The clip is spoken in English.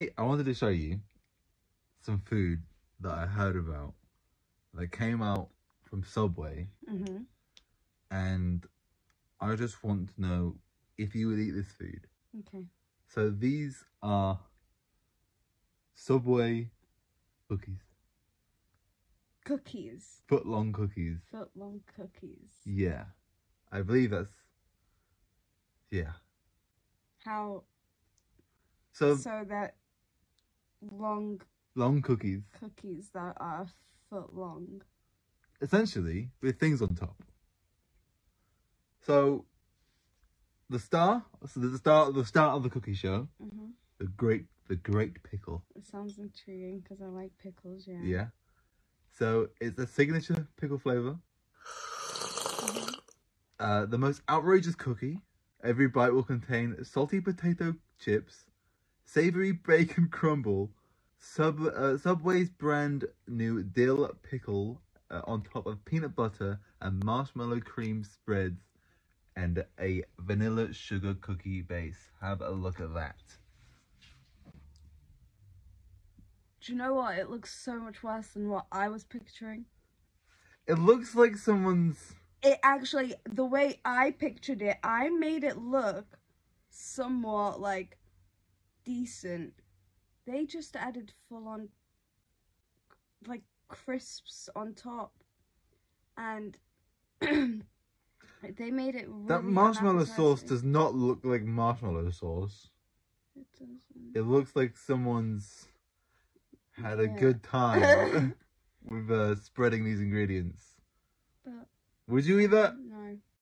I wanted to show you some food that I heard about that came out from Subway, Mm-hmm. and I just want to know if you would eat this food. Okay. So these are Subway cookies, Cookies. foot long cookies. Foot long cookies. Yeah, I believe that's yeah. How So, so that long long cookies, cookies that are foot long. essentially with things on top. So the star, so the start, the start of the cookie show, Mm-hmm. the great, the great pickle. It sounds intriguing because I like pickles. Yeah. Yeah. So it's a signature pickle flavor. Mhm. Uh, the most outrageous cookie. Every bite will contain salty potato chips, savory bacon crumble, Sub uh, Subway's brand new dill pickle uh, on top of peanut butter and marshmallow cream spreads, and a vanilla sugar cookie base. Have a look at that. Do you know what? It looks so much worse than what I was picturing. It looks like someone's. It actually, the way I pictured it, I made it look somewhat like decent. They just added full on like crisps on top, and they made it really That marshmallow sauce does not look like marshmallow sauce. It doesn't. It looks like someone's had a good time with uh, spreading these ingredients. But Would you eat that?